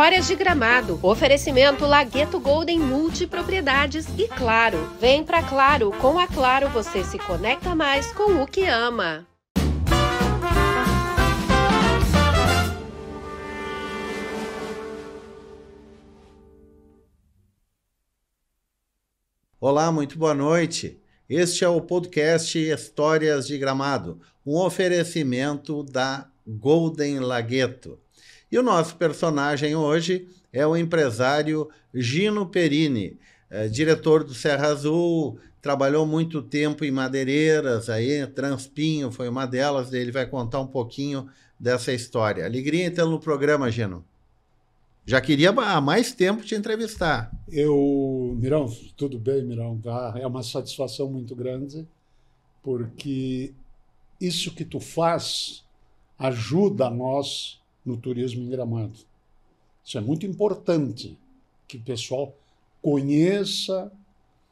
Histórias de Gramado. Oferecimento Lagueto Golden Multipropriedades e Claro. Vem pra Claro. Com a Claro você se conecta mais com o que ama. Olá, muito boa noite. Este é o podcast Histórias de Gramado, um oferecimento da Golden Lagueto. E o nosso personagem hoje é o empresário Gino Perini, é, diretor do Serra Azul, trabalhou muito tempo em madeireiras, aí Transpinho foi uma delas, ele vai contar um pouquinho dessa história. Alegria em tê-lo no programa, Gino. Já queria há mais tempo te entrevistar. Eu, Mirão, tudo bem, Mirão, tá? É uma satisfação muito grande, porque isso que tu faz ajuda nós no turismo em Gramado. Isso é muito importante que o pessoal conheça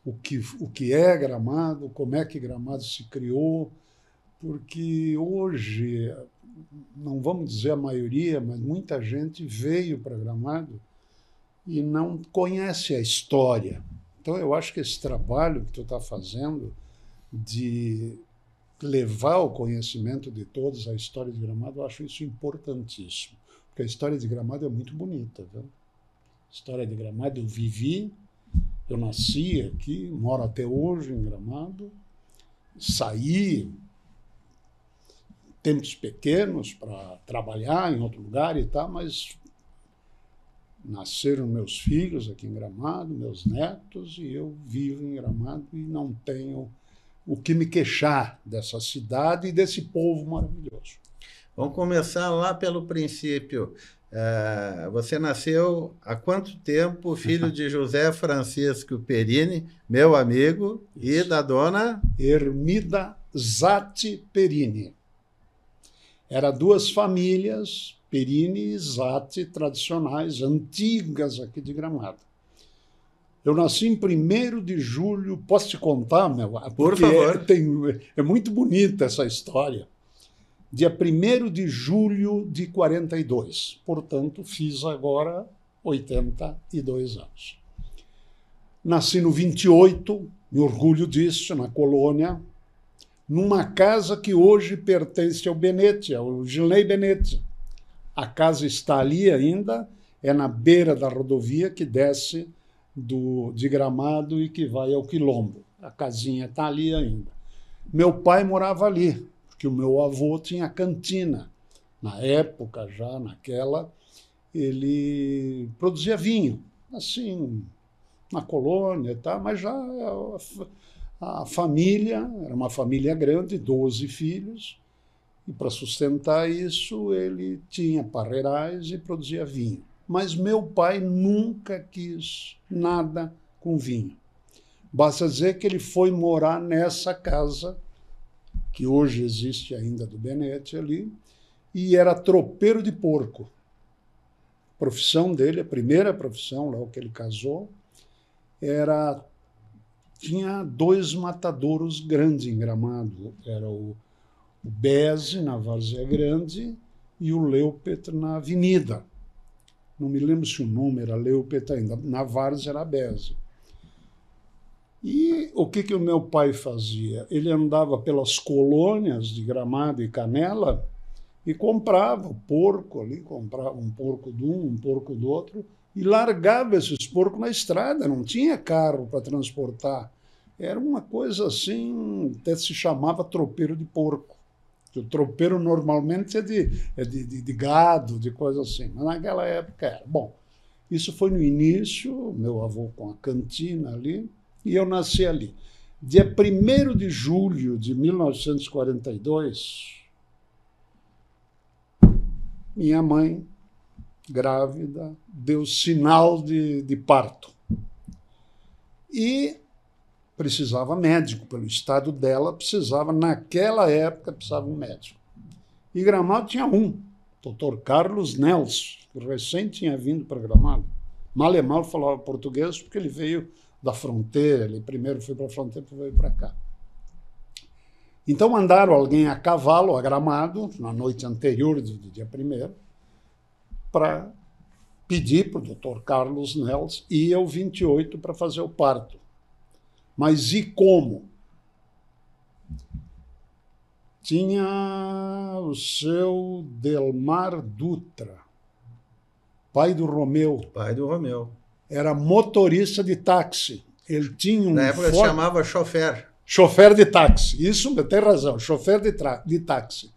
o que, o que é Gramado, como é que Gramado se criou, porque hoje, não vamos dizer a maioria, mas muita gente veio para Gramado e não conhece a história. Então, eu acho que esse trabalho que tu está fazendo de levar o conhecimento de todos a história de Gramado, eu acho isso importantíssimo. Porque a história de Gramado é muito bonita. Viu? História de Gramado eu vivi, eu nasci aqui, moro até hoje em Gramado, saí tempos pequenos para trabalhar em outro lugar e tal, mas nasceram meus filhos aqui em Gramado, meus netos, e eu vivo em Gramado e não tenho o que me queixar dessa cidade e desse povo maravilhoso. Vamos começar lá pelo princípio. Uh, você nasceu há quanto tempo, filho de José Francisco Perini, meu amigo, Isso. e da dona Ermida Zatti Perini. Eram duas famílias, Perini e Zatti, tradicionais, antigas aqui de Gramado. Eu nasci em 1 de julho. Posso te contar, meu? Porque Por favor. É, tem, é muito bonita essa história. Dia 1 de julho de 42. Portanto, fiz agora 82 anos. Nasci no 28, me orgulho disso, na colônia, numa casa que hoje pertence ao Benete, ao Gilney Benete. A casa está ali ainda, é na beira da rodovia que desce do, de Gramado e que vai ao Quilombo. A casinha está ali ainda. Meu pai morava ali, porque o meu avô tinha cantina. Na época, já naquela, ele produzia vinho, assim, na colônia e tal, mas já a, a família, era uma família grande, 12 filhos, e para sustentar isso ele tinha parreirais e produzia vinho mas meu pai nunca quis nada com vinho. Basta dizer que ele foi morar nessa casa, que hoje existe ainda do Benete ali, e era tropeiro de porco. Profissão dele, a primeira profissão, lá que ele casou, era tinha dois matadouros grandes em Gramado. Era o, o Beze, na Várzea Grande, e o Leupet, na Avenida não me lembro se o nome era Leupeta ainda, na Várzea era Beze. E o que, que o meu pai fazia? Ele andava pelas colônias de Gramado e Canela e comprava porco ali, comprava um porco de um, um porco do outro, e largava esses porcos na estrada, não tinha carro para transportar. Era uma coisa assim, até se chamava tropeiro de porco. O tropeiro normalmente é de, é de, de, de gado, de coisa assim. Mas naquela época era. Bom, isso foi no início, meu avô com a cantina ali, e eu nasci ali. Dia 1 de julho de 1942, minha mãe, grávida, deu sinal de, de parto. E precisava médico, pelo estado dela, precisava, naquela época, precisava um médico. E Gramado tinha um, doutor Carlos Nelson, que recém tinha vindo para Gramado. Mal e mal falava português, porque ele veio da fronteira, ele primeiro foi para a fronteira, depois veio para cá. Então mandaram alguém a cavalo a Gramado, na noite anterior do, dia primeiro, para pedi para o doutor Carlos Nels ir ao 28 para fazer o parto. Mas e como? Tinha o seu Delmar Dutra, pai do Romeu. Pai do Romeu. Era motorista de táxi. Ele tinha um. Na época Ford... chamava chofer. Chofer de táxi. Isso tem razão, chofer de, tra... de táxi.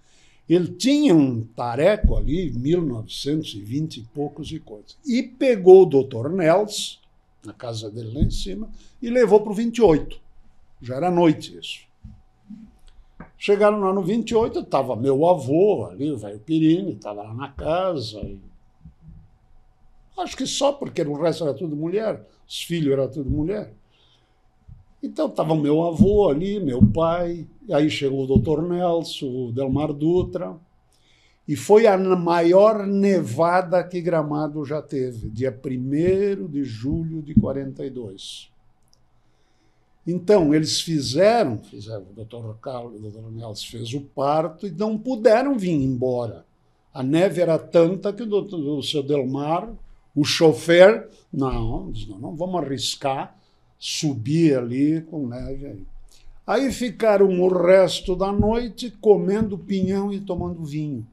Ele tinha um tareco ali, 1920 e poucos e coisas. E pegou o doutor Nels, na casa dele lá em cima, e levou para o 28. Já era noite isso. Chegaram lá no 28, estava meu avô ali, o velho Pirini, estava lá na casa. E... Acho que só porque o resto era tudo mulher, os filhos eram tudo mulher. Então estava meu avô ali, meu pai, aí chegou o doutor Nelson, o Delmar Dutra, e foi a maior nevada que Gramado já teve, dia 1 de julho de 42. Então, eles fizeram, fizeram o doutor Carlos, o doutor Nelson fez o parto e não puderam vir embora. A neve era tanta que o, doutor, o seu Delmar, o chofer, não, não, não vamos arriscar subir ali com neve aí. Aí ficaram o resto da noite comendo pinhão e tomando vinho.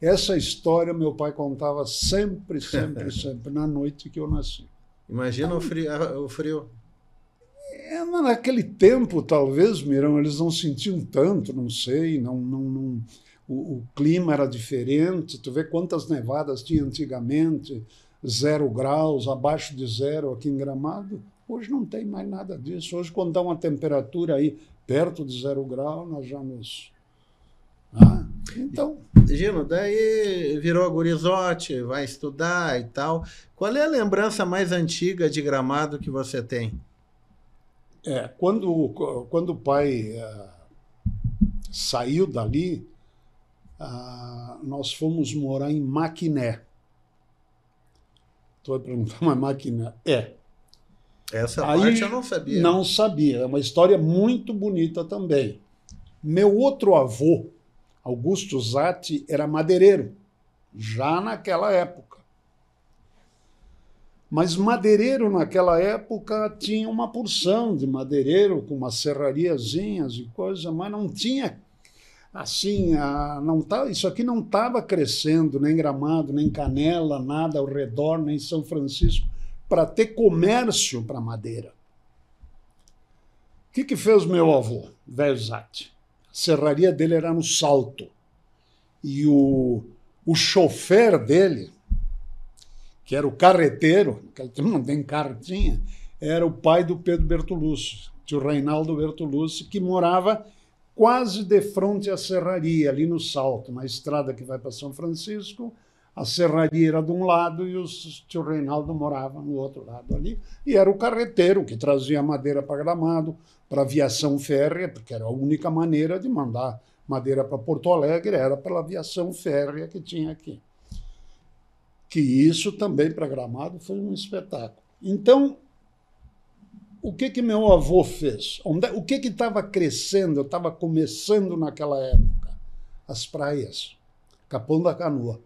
Essa história meu pai contava sempre, sempre, sempre, na noite que eu nasci. Imagina o frio. O frio. É, naquele tempo, talvez, Mirão, eles não sentiam tanto, não sei, não, não, não o, o, clima era diferente. Tu vê quantas nevadas tinha antigamente, zero graus, abaixo de zero aqui em Gramado. Hoje não tem mais nada disso. Hoje, quando dá uma temperatura aí perto de zero grau, nós já nos. Ah, então. Gino, daí virou gurizote, vai estudar e tal. Qual é a lembrança mais antiga de gramado que você tem? É, quando, quando o pai uh, saiu dali, uh, nós fomos morar em Maquiné. Estou a perguntar, mas Maquiné? É. Essa Aí, parte eu não sabia. Não sabia. É uma história muito bonita também. Meu outro avô, Augusto Zatti, era madeireiro, já naquela época. Mas madeireiro naquela época tinha uma porção de madeireiro com umas serrariazinhas e coisa, mas não tinha assim, a, não tá, isso aqui não estava crescendo, nem Gramado, nem Canela, nada ao redor, nem São Francisco para ter comércio para madeira. O que, que fez meu avô, velho Zatti? A serraria dele era no Salto. E o, o chofer dele, que era o carreteiro, que não tem carro, tinha, era o pai do Pedro Bertolucci, tio Reinaldo Bertolucci, que morava quase de frente à serraria, ali no Salto, na estrada que vai para São Francisco, a serraria era de um lado e o tio Reinaldo morava no outro lado ali. E era o carreteiro que trazia madeira para Gramado, para aviação férrea, porque era a única maneira de mandar madeira para Porto Alegre, era pela aviação férrea que tinha aqui. Que isso também para Gramado foi um espetáculo. Então, o que que meu avô fez? O que que estava crescendo, estava começando naquela época? As praias, Capão da Canoa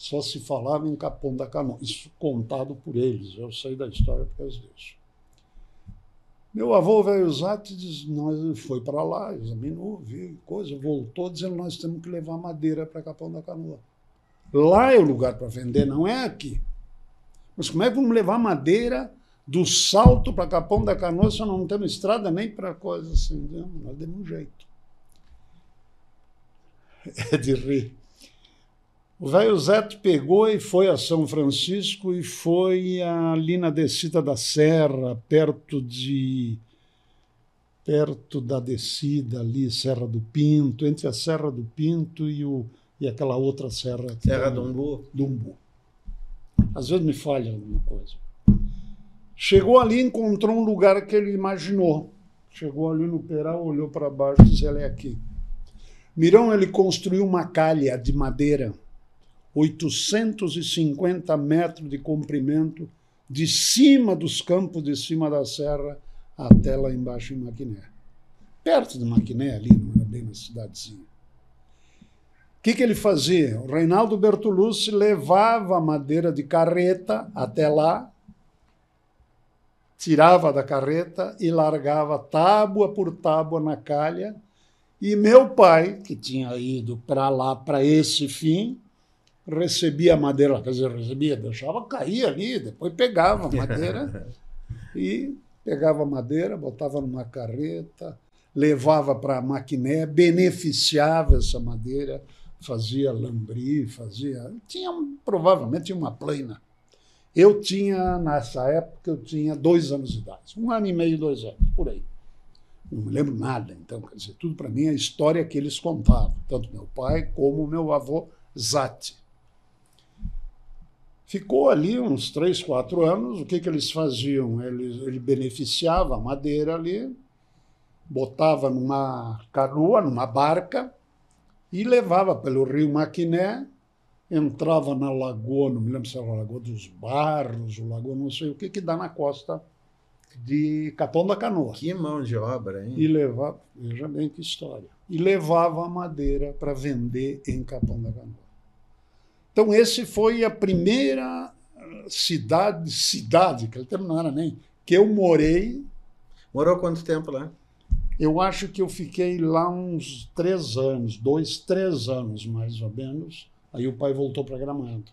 só se falava em Capão da Canoa. Isso contado por eles, eu sei da história por causa disso. Meu avô velho Zate nós foi para lá, examinou, viu coisa, voltou dizendo nós temos que levar madeira para Capão da Canoa. Lá é o lugar para vender, não é aqui. Mas como é que vamos levar madeira do salto para Capão da Canoa se não temos estrada nem para coisa assim? Nós demos um jeito. É de rir. O velho Zete pegou e foi a São Francisco e foi ali na descida da serra, perto de perto da descida ali, Serra do Pinto, entre a Serra do Pinto e, o, e aquela outra serra. Serra do Umbu. Do Umbu. Às vezes me falha alguma coisa. Chegou ali e encontrou um lugar que ele imaginou. Chegou ali no Peral, olhou para baixo e disse, ele é aqui. Mirão, ele construiu uma calha de madeira 850 metros de comprimento, de cima dos campos, de cima da serra, até lá embaixo em Maquiné. Perto de Maquiné, ali, não era bem na cidadezinha. O que, que ele fazia? O Reinaldo Bertolucci levava a madeira de carreta até lá, tirava da carreta e largava tábua por tábua na calha. E meu pai, que tinha ido para lá para esse fim, recebia a madeira, quer dizer, recebia, deixava cair ali, depois pegava a madeira e pegava a madeira, botava numa carreta, levava para a maquiné, beneficiava essa madeira fazia lambri, fazia. Tinha, provavelmente tinha uma plena. Eu tinha, nessa época, eu tinha dois anos de idade. Um ano e meio, dois anos, por aí. Não me lembro nada, então, quer dizer, tudo para mim é a história que eles contavam, tanto meu pai como meu avô Zati. Ficou ali uns três, quatro anos. O que, que eles faziam? Eles, ele beneficiava a madeira ali, botava numa canoa, numa barca, e levava pelo rio Maquiné, entrava na lagoa, não me lembro se era a Lagoa dos Barros, o Lagoa não sei o que, que dá na costa de Capão da Canoa. Que mão de obra, hein? E levava, veja bem que história, e levava a madeira para vender em Capão da Canoa. Então, esse foi a primeira cidade, cidade, que termo não era nem, que eu morei. Morou quanto tempo lá? Eu acho que eu fiquei lá uns três anos, dois, três anos mais ou menos. Aí o pai voltou para Gramado.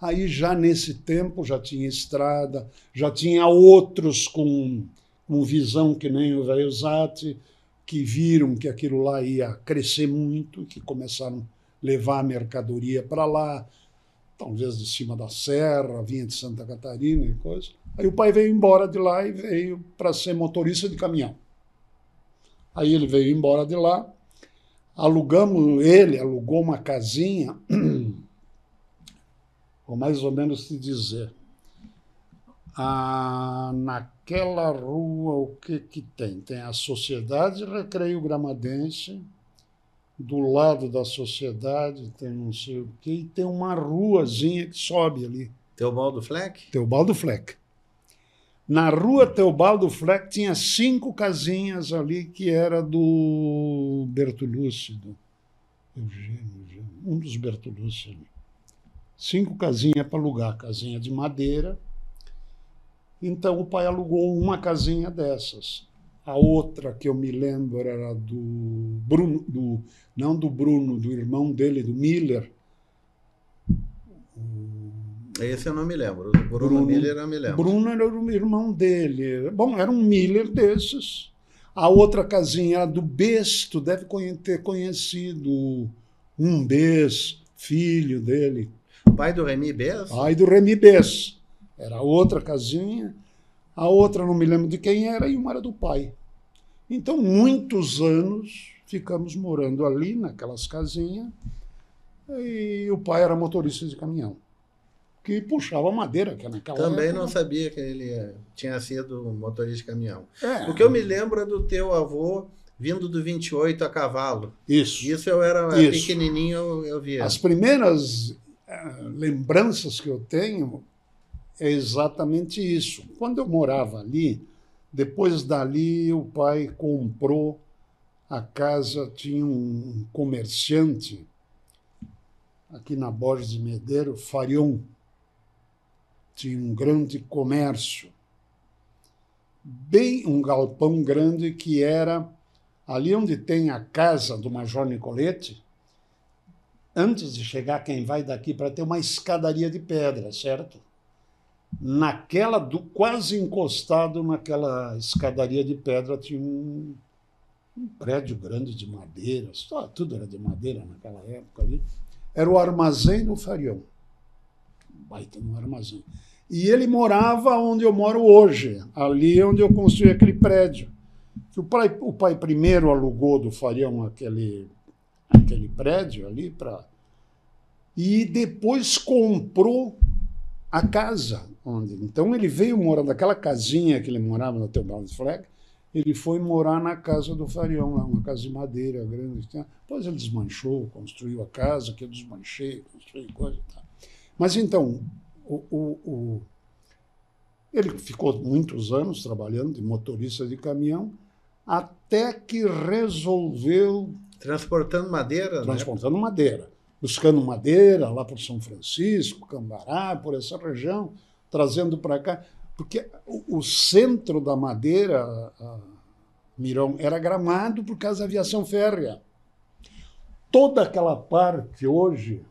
Aí já nesse tempo já tinha estrada, já tinha outros com, com visão que nem o velho Zati, que viram que aquilo lá ia crescer muito, que começaram a levar a mercadoria para lá, talvez de cima da serra, vinha de Santa Catarina e coisa. Aí o pai veio embora de lá e veio para ser motorista de caminhão. Aí ele veio embora de lá, alugamos, ele alugou uma casinha, ou mais ou menos se dizer, ah, naquela rua o que que tem? Tem a Sociedade Recreio Gramadense, do lado da Sociedade tem não sei o que, e tem uma ruazinha que sobe ali. Teobaldo Fleck? Teobaldo Fleck. Na rua Teobaldo Fleck tinha cinco casinhas ali que era do Bertolucci, do Eugênio, um dos Bertolucci ali. Cinco casinhas para alugar, casinha de madeira. Então o pai alugou uma casinha dessas. A outra que eu me lembro era do Bruno, do, não do Bruno, do irmão dele, do Miller. Esse eu não me lembro. O Bruno, Bruno Miller eu me lembro. Bruno era o irmão dele. Bom, era um Miller desses. A outra casinha do Besto deve ter conhecido um Bes, filho dele. Pai do Remy Bes? Pai do Remy Bes. Era outra casinha. A outra não me lembro de quem era e uma era do pai. Então, muitos anos ficamos morando ali, naquelas casinhas, e o pai era motorista de caminhão que puxava madeira, que naquela Também época, não sabia que ele eh, tinha sido motorista de caminhão. É. O que eu me lembro é do teu avô vindo do 28 a cavalo. Isso. Isso eu era Isso. pequenininho, eu, eu via. As primeiras uh, lembranças que eu tenho é exatamente isso. Quando eu morava ali, depois dali o pai comprou a casa, tinha um comerciante aqui na Borges de Medeiro, Farion, tinha um grande comércio, bem um galpão grande que era ali onde tem a casa do Major Nicolete. Antes de chegar quem vai daqui para ter uma escadaria de pedra, certo? Naquela do quase encostado naquela escadaria de pedra tinha um, um prédio grande de madeira, só, tudo era de madeira naquela época ali. Era o armazém do Farião baita no armazém. E ele morava onde eu moro hoje, ali onde eu construí aquele prédio. O pai, o pai primeiro alugou do Farião aquele, aquele prédio ali para. E depois comprou a casa. Onde, então ele veio morar naquela casinha que ele morava no Teobaldo Fleck, ele foi morar na casa do Farião, lá, uma casa de madeira grande. Depois ele desmanchou, construiu a casa, que eu desmanchei, construí coisa e tal. Mas então, o, o, o, ele ficou muitos anos trabalhando de motorista de caminhão, até que resolveu. Transportando madeira? Transportando né? madeira. buscando madeira lá por São Francisco, Cambará, por essa região, trazendo para cá. Porque o, centro da madeira, a, Mirão, era gramado por causa da aviação férrea. Toda aquela parte hoje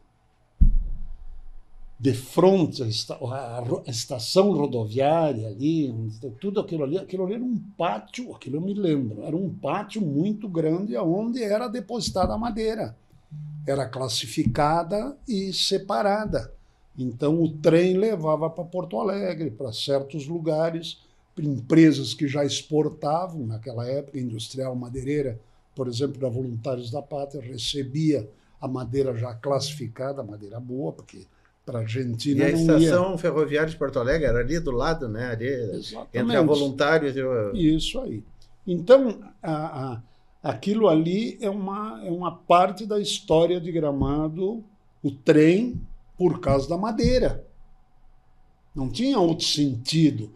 de frente à estação rodoviária ali, tudo aquilo ali, aquilo ali era um pátio, aquilo eu me lembro, era um pátio muito grande onde era depositada a madeira. Era classificada e separada. Então o trem levava para Porto Alegre, para certos lugares, empresas que já exportavam naquela época, industrial madeireira, por exemplo, da Voluntários da Pátria, recebia a madeira já classificada, madeira boa, porque para a Argentina. E a estação ia. ferroviária de Porto Alegre era ali do lado, né? Ali, Exatamente. entre a voluntários e o... Isso aí. Então, a, a, aquilo ali é uma, é uma parte da história de Gramado, o trem, por causa da madeira. Não tinha outro sentido.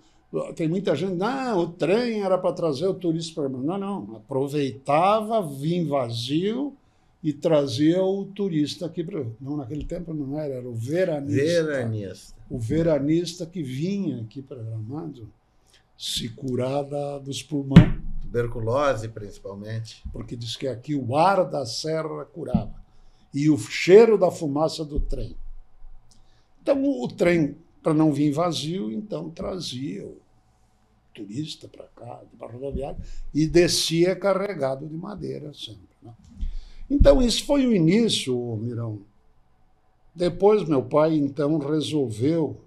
Tem muita gente, ah, o trem era para trazer o turista para. Não, não. Aproveitava, vinha vazio e trazia o turista aqui para. Não, naquele tempo não era, era o veranista. Veranista. O veranista que vinha aqui para Gramado se curar da, dos pulmões. Tuberculose, principalmente. Porque diz que aqui o ar da serra curava. E o cheiro da fumaça do trem. Então, o trem, para não vir vazio, então trazia o turista para cá, para a rodoviária, e descia carregado de madeira sempre. Né? Então, isso foi o início, Mirão. Depois, meu pai, então, resolveu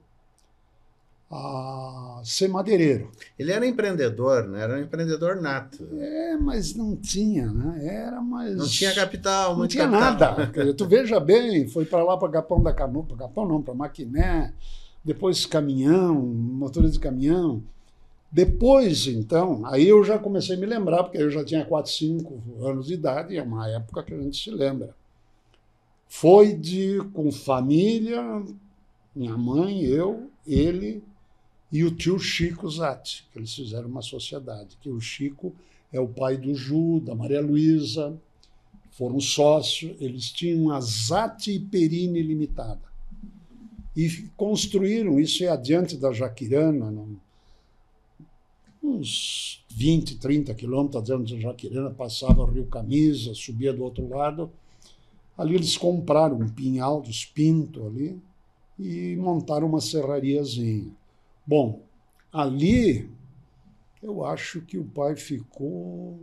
a ser madeireiro. Ele era empreendedor, né? Era um empreendedor nato. É, mas não tinha, né? Era mais. Não tinha capital, não tinha capital. nada. tu veja bem, foi para lá para Gapão da Canoa, para Gapão não, para Maquiné, depois caminhão, motores de caminhão. Depois, então, aí eu já comecei a me lembrar, porque eu já tinha 4, 5 anos de idade, e é uma época que a gente se lembra. Foi de com família, minha mãe, eu, ele e o tio Chico Zatti, que eles fizeram uma sociedade, que o Chico é o pai do Ju, da Maria Luísa, foram sócios, eles tinham a Zatti Perini Limitada. E construíram, isso é adiante da Jaquirana, uns 20, 30 quilômetros adiante da Jaquirana, passava o Rio Camisa, subia do outro lado. Ali eles compraram um pinhal dos Pinto ali e montaram uma serrariazinha. Bom, ali eu acho que o pai ficou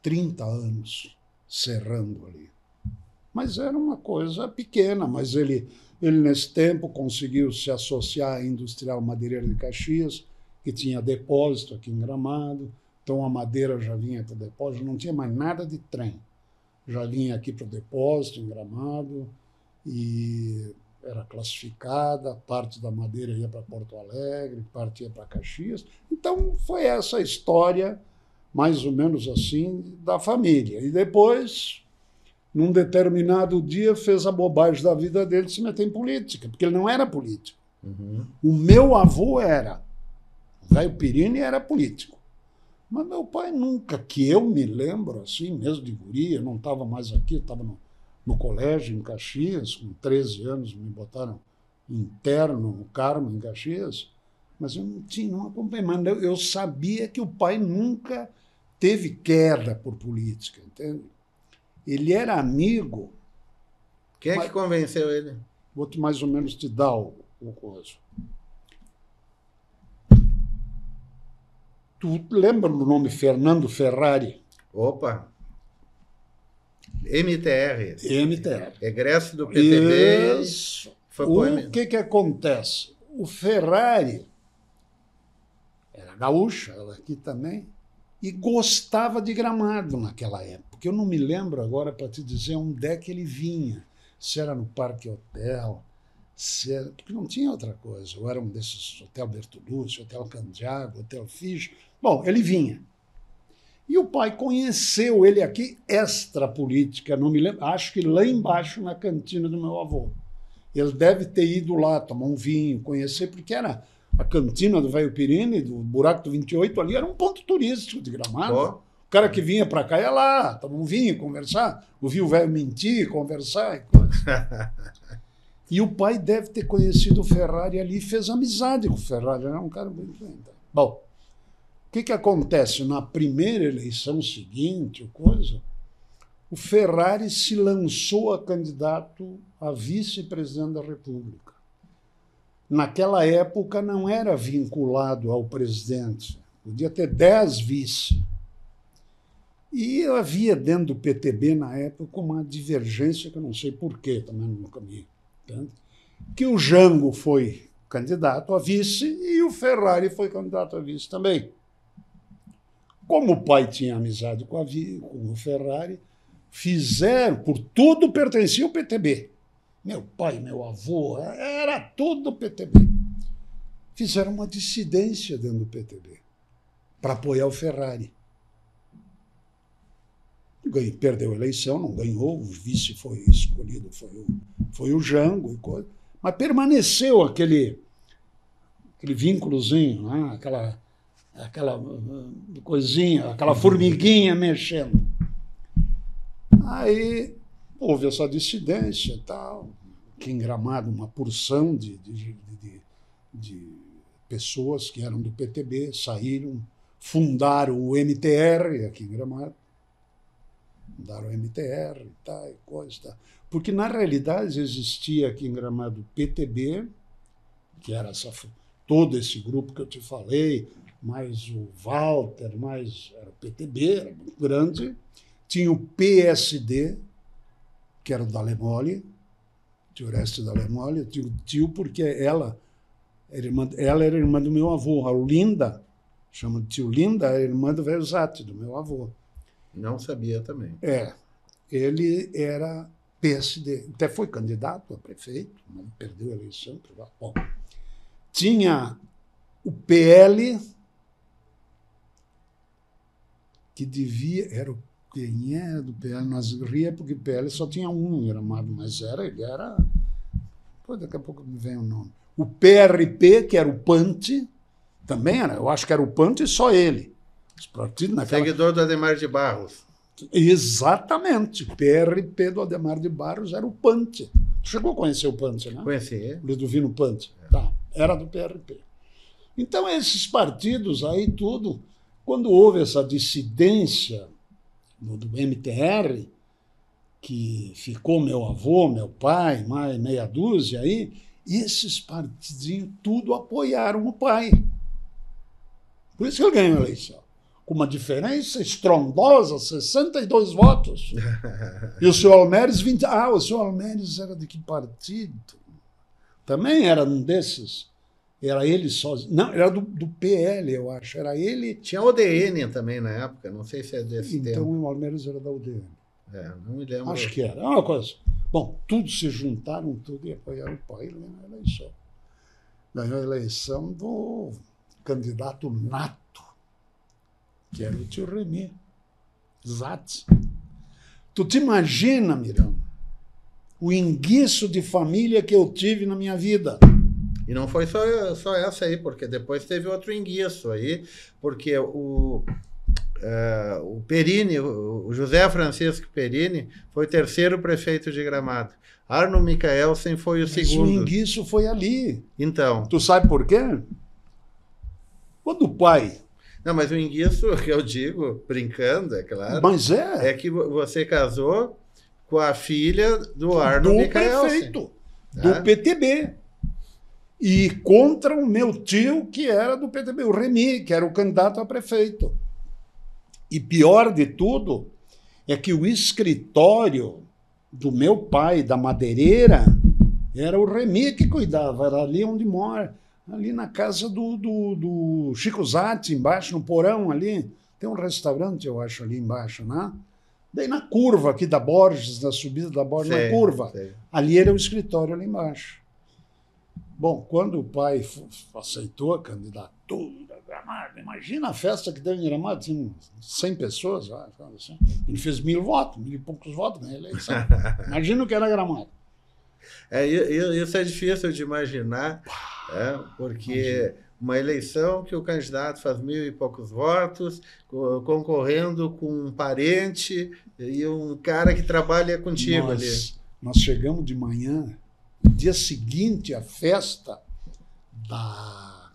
30 anos serrando ali. Mas era uma coisa pequena, mas ele, ele nesse tempo conseguiu se associar à Industrial Madeireira de Caxias, que tinha depósito aqui em Gramado, então a madeira já vinha para o depósito, não tinha mais nada de trem. Já vinha aqui para o depósito em Gramado e era classificada, parte da madeira ia para Porto Alegre, parte ia para Caxias. Então foi essa história, mais ou menos assim, da família. E depois, num determinado dia, fez a bobagem da vida dele de se meter em política, porque ele não era político. Uhum. O meu avô era. O velho Pirini era político. Mas meu pai nunca, que eu me lembro, assim, mesmo de guria, não estava mais aqui, estava no no colégio em Caxias, com 13 anos, me botaram interno no Carmo, em Caxias, mas eu não tinha, não acompanhei. Mas eu, eu sabia que o pai nunca teve queda por política, entende? Ele era amigo. Quem é que convenceu ele? Vou mais ou menos te dar o, o coisa. Tu lembra do nome Fernando Ferrari? Opa! MTR. MTR. Egresso do PTB. Isso. o que, que acontece? O Ferrari era gaúcha, ela aqui também, e gostava de gramado naquela época. Eu não me lembro agora para te dizer onde é que ele vinha. Se era no Parque Hotel, se era, porque não tinha outra coisa. Ou era um desses Hotel Bertolucci, Hotel Candiago, Hotel Fisch. Bom, ele vinha. E o pai conheceu ele aqui extra política, não me lembro, acho que lá embaixo na cantina do meu avô. Ele deve ter ido lá tomar um vinho, conhecer, porque era a cantina do Velho Pirini, do Buraco do 28 ali, era um ponto turístico de Gramado. Oh. O cara que vinha para cá ia lá, tomar um vinho, conversar, ouvir o velho mentir, conversar e coisa. e o pai deve ter conhecido o Ferrari ali e fez amizade com o Ferrari. Era um cara muito bem. Bom, o que, que acontece? Na primeira eleição seguinte, coisa, o Ferrari se lançou a candidato a vice-presidente da República. Naquela época não era vinculado ao presidente, podia ter dez vice. E havia dentro do PTB, na época, uma divergência que eu não sei porquê, também nunca me que o Jango foi candidato a vice e o Ferrari foi candidato a vice também. Como o pai tinha amizade com, a, com o Ferrari, fizeram, por tudo pertencia ao PTB. Meu pai, meu avô, era tudo PTB. Fizeram uma dissidência dentro do PTB para apoiar o Ferrari. Ganhou, perdeu a eleição, não ganhou, o vice foi escolhido, foi o, foi o Jango e coisa. Mas permaneceu aquele, aquele vínculozinho, né? aquela, aquela uh, coisinha, aquela formiguinha mexendo. Aí houve essa dissidência e tal, que em Gramado uma porção de, de, de, de pessoas que eram do PTB saíram, fundaram o MTR aqui em Gramado fundaram o MTR e tal, e coisa tal. Porque, na realidade, existia aqui em Gramado PTB, que era essa, todo esse grupo que eu te falei, mais o Walter, mais era o PTB, era muito grande. Tinha o PSD, que era o da Lemole, tio Oreste da Lemole, tio, tio porque ela, era irmã, ela era irmã do meu avô, a Linda, chama de tio Linda, era irmã do Zate, do meu avô. Não sabia também. É. Ele era PSD, até foi candidato a prefeito, mas perdeu a eleição. Bom, tinha o PL, que devia, era o quem era do PL, nós ria porque o PL só tinha um gramado, mas era, ele era. Pô, daqui a pouco me vem o nome. O PRP, que era o Pante, também era, eu acho que era o Pante e só ele. Os partidos naquela... Seguidor do Ademar de Barros. Exatamente. O PRP do Ademar de Barros era o Pante. Chegou a conhecer o Pante, né? Conheci. Ludovino Pante. É. Tá. Era do PRP. Então, esses partidos aí, tudo, quando houve essa dissidência do MTR, que ficou meu avô, meu pai, mais meia dúzia aí, esses partidinhos tudo apoiaram o pai. Por isso que ele ganhou a eleição com uma diferença estrondosa, 62 votos. e o senhor Almeres, 20. Ah, o senhor Almeres era de que partido? Também era um desses. Era ele sozinho. Não, era do, do PL, eu acho. Era ele. Tinha ODN também na época, não sei se é desse então, tempo. Então o Almeres era da UDN. É, não me lembro. Acho que era. É uma coisa. Bom, tudo se juntaram, tudo e apoiaram o pai ganhou a eleição. Ganhou a eleição do candidato nato que era o tio Remy. Zat. Tu te imagina, Mirão, o enguiço de família que eu tive na minha vida. E não foi só, só essa aí, porque depois teve outro enguiço aí, porque o, uh, o Perini, o José Francisco Perini, foi o terceiro prefeito de Gramado. Arno Michaelsen foi o Mas segundo. o enguiço foi ali. Então. Tu sabe por quê? Quando o pai não, mas o enguiço que eu digo, brincando, é claro. Mas é. É que você casou com a filha do Arno Do prefeito, do tá? PTB. E contra o meu tio, que era do PTB, o Remy, que era o candidato a prefeito. E pior de tudo é que o escritório do meu pai, da madeireira, era o Remy que cuidava, era ali onde mora ali na casa do, do, do Chico Zatti, embaixo, no porão ali. Tem um restaurante, eu acho, ali embaixo, né? Daí na curva aqui da Borges, na subida da Borges, sei, na curva. Sei. Ali era o escritório ali embaixo. Bom, quando o pai aceitou a candidatura, Gramado, imagina a festa que deu em Gramado, tinha 100 pessoas, assim. ele fez mil votos, mil e poucos votos na eleição. Imagina o que era Gramado. É, isso é difícil de imaginar, é, porque uma eleição que o candidato faz mil e poucos votos, concorrendo com um parente e um cara que trabalha contigo nós, ali. Nós chegamos de manhã, dia seguinte à festa da,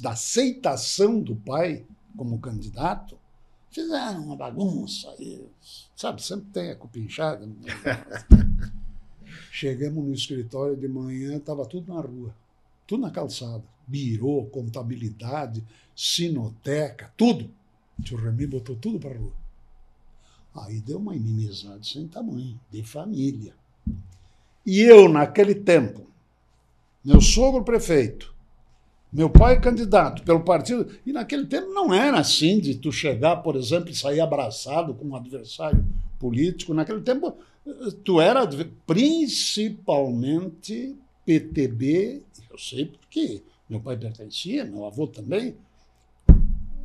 da aceitação do pai como candidato, fizeram uma bagunça. E, sabe, sempre tem a cupinchada. Chegamos no escritório de manhã, estava tudo na rua, tudo na calçada. Birô, contabilidade, sinoteca, tudo. O tio Remy botou tudo para a rua. Aí deu uma inimizade sem tamanho, de família. E eu, naquele tempo, meu sogro prefeito, meu pai candidato pelo partido, e naquele tempo não era assim de tu chegar, por exemplo, e sair abraçado com um adversário político. Naquele tempo tu era principalmente PTB, eu sei porque meu pai pertencia, meu avô também,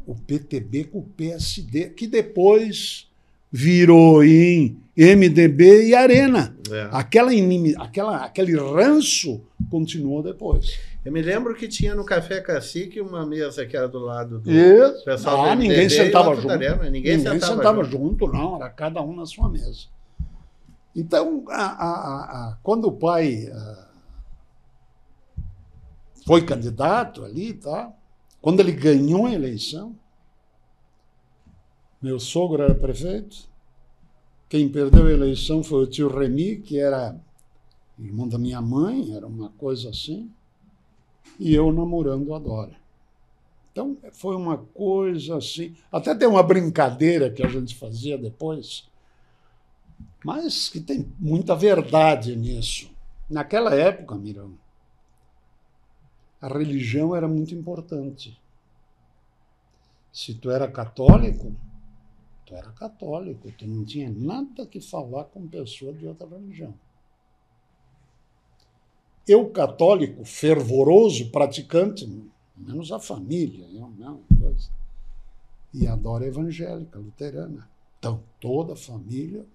o PTB com o PSD, que depois virou em MDB e Arena. É. Aquela. Aquela, aquele ranço continuou depois. Eu me lembro que tinha no Café Cacique uma mesa que era do lado do Isso. pessoal ah, ninguém sentava junto. Arena. Ninguém, ninguém sentava, sentava junto. junto, não. Era cada um na sua mesa. Então, a, a, a, quando o pai ah, foi candidato ali, tá? quando ele ganhou a eleição, meu sogro era prefeito, quem perdeu a eleição foi o tio Remy, que era irmão da minha mãe, era uma coisa assim, e eu namorando a Dora. Então, foi uma coisa assim. Até tem uma brincadeira que a gente fazia depois mas que tem muita verdade nisso. Naquela época, Mirão, a religião era muito importante. Se tu era católico, tu era católico, tu não tinha nada que falar com pessoa de outra religião. Eu, católico, fervoroso, praticante, menos a família, eu não, coisa. E adoro evangélica, luterana. Então, toda a família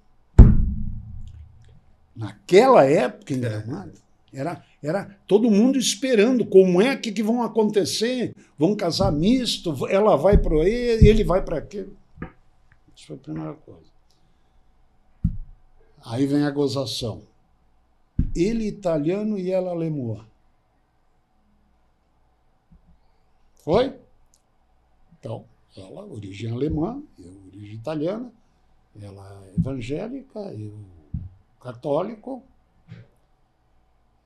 Naquela época em Gramado, era, era todo mundo esperando como é que, que vão acontecer. Vão casar misto, ela vai para ele, ele vai para aquele. Isso foi a primeira coisa. Aí vem a gozação. Ele italiano e ela alemã. Foi? Então, ela, origem alemã, eu, origem italiana, ela é evangélica, eu católico,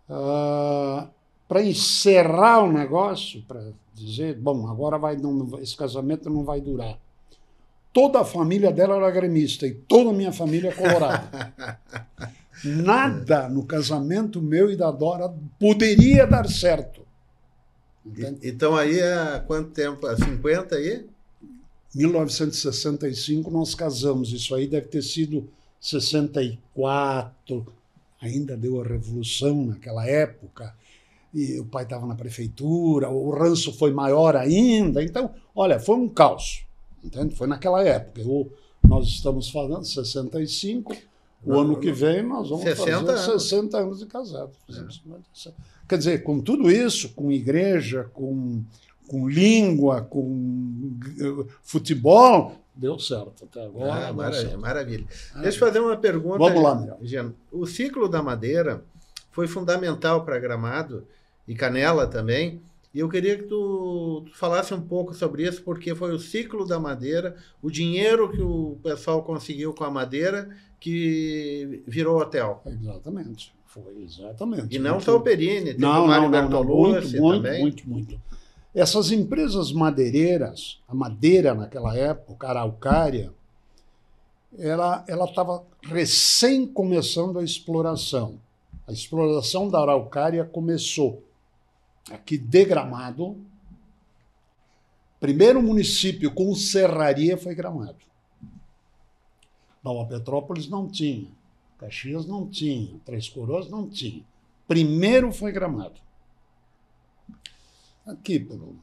ah, para encerrar o negócio, para dizer, bom, agora vai, não, esse casamento não vai durar. Toda a família dela era gremista e toda a minha família é colorada. Nada no casamento meu e da Dora poderia dar certo. Então aí há quanto tempo? Há 50 aí? 1965 nós casamos. Isso aí deve ter sido 64, ainda deu a revolução naquela época, e o pai estava na prefeitura, o ranço foi maior ainda. Então, olha, foi um caos. Entende? Foi naquela época. Eu, nós estamos falando 65, o ano que vem nós vamos fazer anos. 60 anos de casado. É. Quer dizer, com tudo isso, com igreja, com, com língua, com futebol, deu certo até agora. Ah, maravilha, maravilha. Ah, Deixa eu fazer uma pergunta. Vamos lá, Gino. O ciclo da madeira foi fundamental para Gramado e Canela também. E eu queria que tu, tu falasse um pouco sobre isso, porque foi o ciclo da madeira, o dinheiro que o pessoal conseguiu com a madeira que virou hotel. Exatamente. Foi exatamente. E não só o Perini, teve não, o Mário não, não, não, muito, muito, também. muito, muito. Essas empresas madeireiras, a madeira naquela época, a araucária, ela estava recém começando a exploração. A exploração da araucária começou aqui de Gramado. Primeiro município com serraria foi Gramado. Nova Petrópolis não tinha, Caxias não tinha, Três Coroas não tinha. Primeiro foi Gramado aqui pelo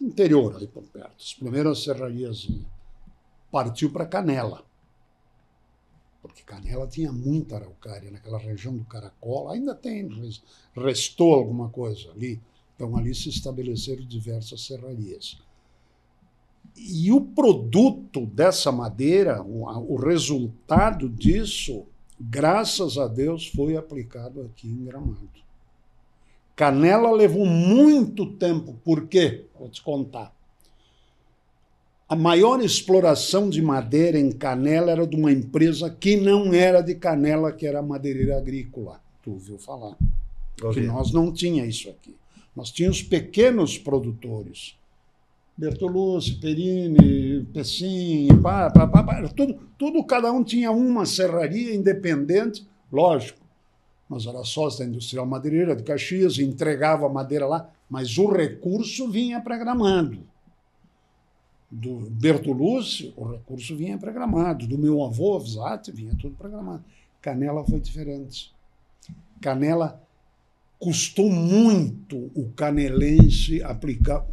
interior, ali por perto, as primeiras serrarias. Partiu para Canela, porque Canela tinha muita araucária naquela região do Caracol, ainda tem, restou alguma coisa ali, Então ali se estabeleceram diversas serrarias. E o produto dessa madeira, o, o resultado disso, graças a Deus, foi aplicado aqui em Gramado. Canela levou muito tempo, por quê? Vou te contar. A maior exploração de madeira em Canela era de uma empresa que não era de Canela, que era madeireira agrícola. Tu ouviu falar? Ouvi. Que nós não tinha isso aqui. Nós tínhamos pequenos produtores. Bertolucci, Perini, Pessim, pá, pá, pá, pá, tudo, tudo, cada um tinha uma serraria independente, lógico. Nós era sócio da Industrial Madeireira de Caxias, entregava a madeira lá, mas o recurso vinha para Gramado. Do Bertolucci, o recurso vinha para Gramado. Do meu avô, Vzati, vinha tudo para Gramado. Canela foi diferente. Canela custou muito o canelense aplicar.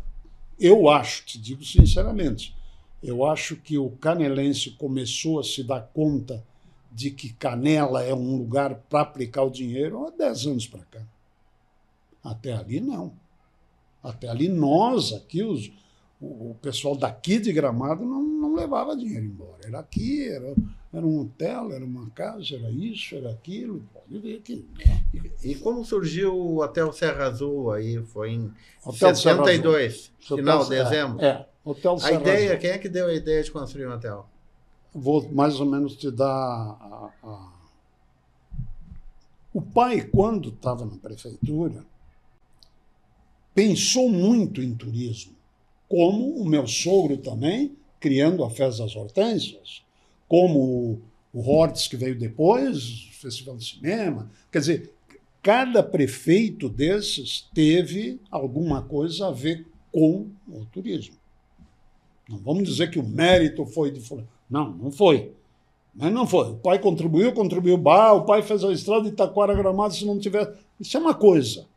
Eu acho, te digo sinceramente, eu acho que o canelense começou a se dar conta de que Canela é um lugar para aplicar o dinheiro há 10 anos para cá. Até ali, não. Até ali, nós aqui, os, o pessoal daqui de Gramado não, não levava dinheiro embora. Era aqui, era, era um hotel, era uma casa, era isso, era aquilo. Pode ver aqui. E, e como surgiu o Hotel Serra Azul aí? Foi em Hotel 72, Serra final de dezembro? É, Hotel A Serra ideia, Azul. quem é que deu a ideia de construir um hotel? Vou mais ou menos te dar. a- a- O pai, quando estava na prefeitura, pensou muito em turismo, como o meu sogro também, criando a Festa das Hortênsias, como o, Hortz, que veio depois, o Festival de Cinema. Quer dizer, cada prefeito desses teve alguma coisa a ver com o turismo. Não vamos dizer que o mérito foi de. Não, não foi. Mas não foi. O pai contribuiu, contribuiu. Bah, o pai fez a estrada de Taquara Gramado se não tivesse. Isso é uma coisa.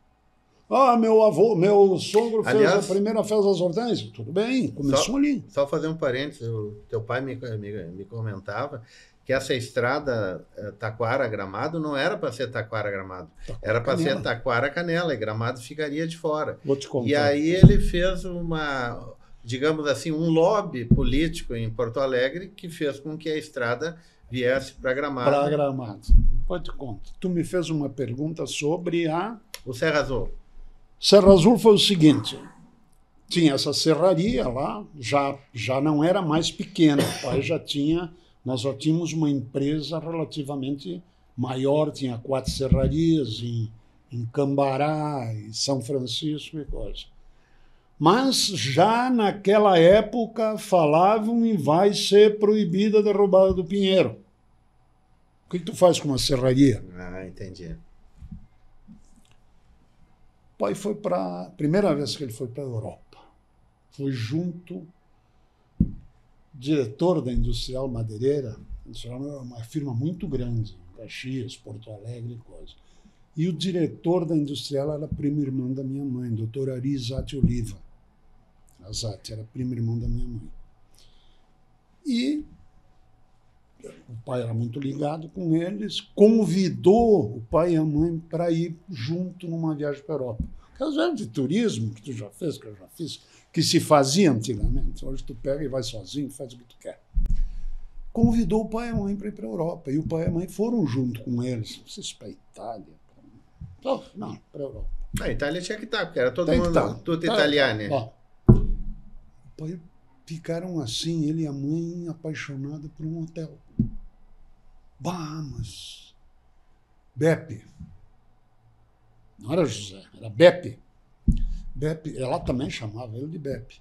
Ah, meu avô, meu sogro fez Aliás- a primeira festa das hortênsias. Tudo bem, começou Só- ali. Só fazer um parênteses, o teu pai me, me, me comentava que essa estrada eh, Taquara-Gramado não era para ser Taquara-Gramado, era para ser Canela. Taquara-Canela, e Gramado ficaria de fora. Vou te contar. E aí ele fez uma, digamos assim, um lobby político em Porto Alegre que fez com que a estrada viesse para Gramado. Para Gramado. Te conto. Tu me fez uma pergunta sobre a. O Serra Azul. Serra Azul foi o seguinte: tinha essa serraria lá, já, já não era mais pequena, o já tinha, nós já tínhamos uma empresa relativamente maior, tinha quatro serrarias em, em Cambará, em São Francisco e coisa. Mas já naquela época falavam em vai ser proibida a derrubada do pinheiro. O que, que tu faz com uma serraria? Ah, entendi. Pai foi para. Primeira vez que ele foi para a Europa. Foi junto. Diretor da Industrial Madeireira. Industrial é uma firma muito grande, Caxias, Porto Alegre coisa. E o diretor da Industrial era primo irmão da minha mãe, doutor Ari Zatti Oliva. A Zatti era primo irmão da minha mãe. E o pai era muito ligado com eles, convidou o pai e a mãe para ir junto numa viagem para a Europa. Aquelas viagens de turismo que tu já fez, que eu já fiz, que se fazia antigamente. Hoje tu pega e vai sozinho, faz o que tu quer. Convidou o pai e a mãe para ir para a Europa. E o pai e a mãe foram junto com eles. Não sei se para a Itália. Pra... Não, para a Europa. A Itália tinha que estar, porque era todo Tem mundo, tá. tudo Tá. italiano. Ó, o pai ficaram assim, ele e a mãe apaixonados por um hotel. Bah, mas. Beppe. Não era José, era Beppe. Beppe, ela também chamava ele de Beppe.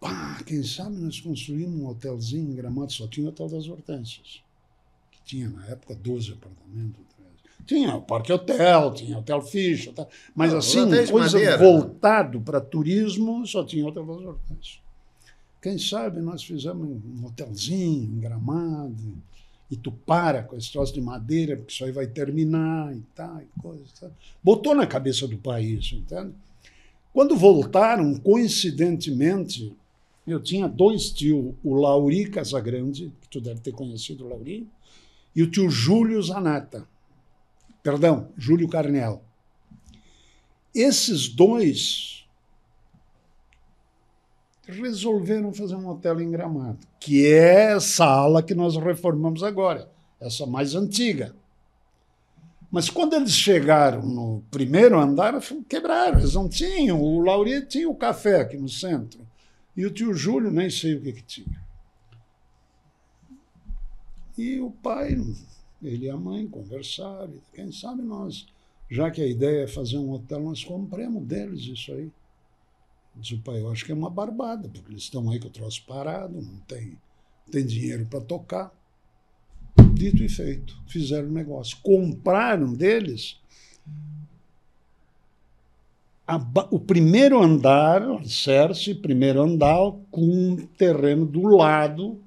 Bah, quem sabe nós construímos um hotelzinho em Gramado, só tinha o Hotel das Hortênsias. Que tinha na época 12 apartamentos. 13. Tinha o Parque Hotel, tinha Hotel Ficha, hotel- mas Ah, assim, coisa madeira. voltado para turismo, só tinha o Hotel das Hortênsias. Quem sabe nós fizemos um hotelzinho em Gramado, e tu para com esse troço de madeira, porque isso aí vai terminar e tal, e coisa. Botou na cabeça do isso, entende? Quando voltaram, coincidentemente, eu tinha dois tios, o Lauri Casagrande, que tu deve ter conhecido o Lauri, e o tio Júlio Zanata. Perdão, Júlio Carnel. Esses dois resolveram fazer um hotel em Gramado, que é essa ala que nós reformamos agora, essa mais antiga. Mas quando eles chegaram no primeiro andar, quebraram, eles não tinham. O Lauri tinha o café aqui no centro. E o tio Júlio nem sei o que, que tinha. E o pai, ele e a mãe conversaram. Quem sabe nós, já que a ideia é fazer um hotel, nós compremos deles isso aí. Disse o pai, eu acho que é uma barbada, porque eles estão aí com o troço parado, não tem, tem dinheiro para tocar. Dito e feito, fizeram o negócio. Compraram deles a, o primeiro andar, alicerce, primeiro andar, com um terreno do lado